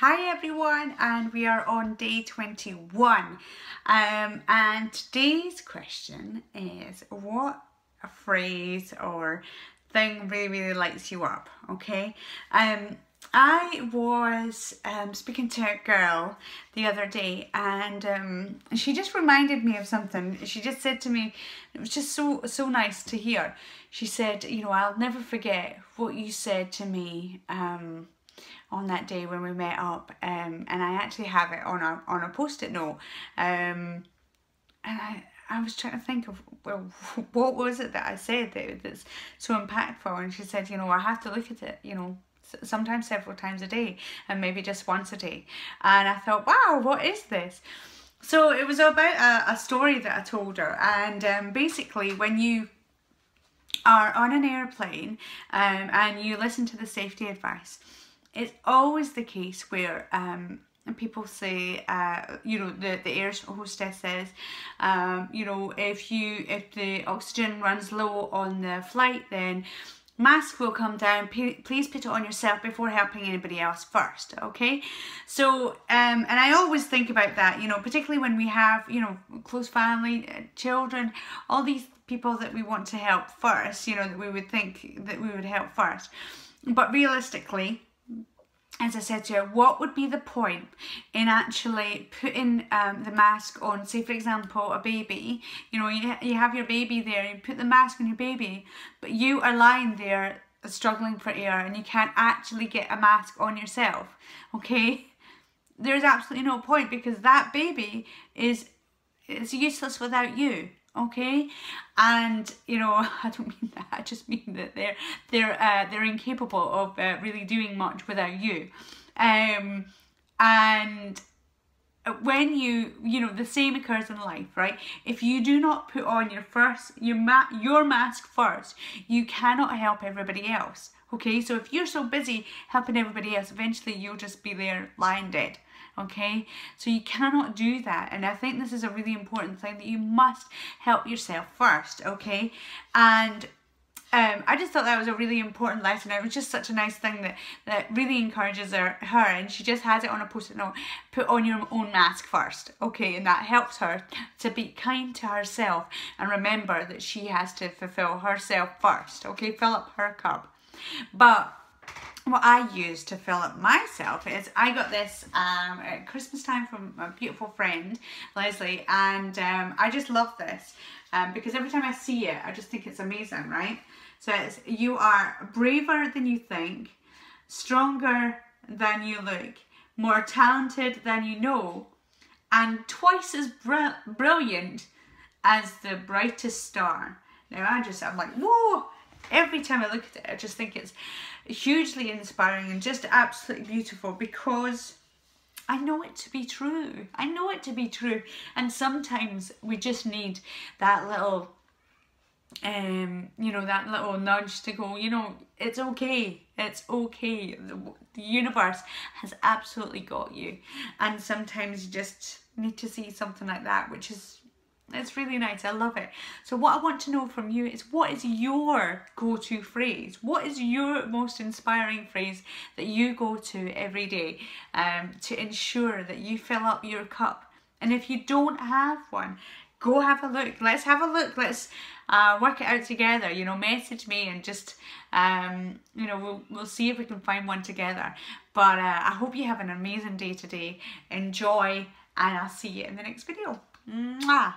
Hi everyone, and we are on day 21. Um, and today's question is what a phrase or thing really, really lights you up? Okay. Um, I was um, speaking to a girl the other day and um, she just reminded me of something. She just said to me, it was just so so nice to hear. She said, you know, I'll never forget what you said to me um, on that day when we met up um, and I actually have it on a on a post-it note. Um, and I I was trying to think of well what was it that I said that that's so impactful? And she said you know I have to look at it you know sometimes several times a day and maybe just once a day. And I thought wow what is this? So it was about a, a story that I told her. And um, basically when you are on an airplane um, and you listen to the safety advice it's always the case where um, people say, uh, you know, the, the air hostess says, um, you know, if you if the oxygen runs low on the flight, then mask will come down. Please put it on yourself before helping anybody else first okay? So um and i always think about that you know particularly when we have you know close family uh, children all these people that we want to help first you know that we would think that we would help first. But realistically as I said to her, what would be the point in actually putting um, the mask on, say for example, a baby, you know, you, you have your baby there, you put the mask on your baby, but you are lying there struggling for air and you can't actually get a mask on yourself, okay? There's absolutely no point because that baby is, is useless without you okay? And you know i don't mean that i just mean that they're they're uh, they're incapable of uh, really doing much without you. Um and when you you know the same occurs in life right? If you do not put on your first your ma your mask first you cannot help everybody else okay? So if you're so busy helping everybody else eventually you'll just be there lying dead okay so you cannot do that and I think this is a really important thing that you must help yourself first okay and um, I just thought that was a really important lesson. It was just such a nice thing that, that really encourages her, her and she just has it on a post-it note. Put on your own mask first, okay? And that helps her to be kind to herself and remember that she has to fulfill herself first, okay? Fill up her cup. But what I use to fill up myself is I got this um, at Christmas time from a beautiful friend, Leslie, and um, I just love this um, because every time I see it, I just think it's amazing, right? So it's, you are braver than you think, stronger than you look, more talented than you know, and twice as br brilliant as the brightest star. Now I just, I'm like, whoa! Every time I look at it, I just think it's hugely inspiring and just absolutely beautiful because I know it to be true. I know it to be true. And sometimes we just need that little, um, you know, that little nudge to go, you know, it's okay. It's okay. The, the universe has absolutely got you. And sometimes you just need to see something like that, which is it's really nice. I love it. So what I want to know from you is what is your go-to phrase? What is your most inspiring phrase that you go to every day um, to ensure that you fill up your cup? And if you don't have one, go have a look. Let's have a look. Let's uh, work it out together. You know, message me and just, um, you know, we'll, we'll see if we can find one together. But uh, I hope you have an amazing day today. Enjoy and I'll see you in the next video. Mwah!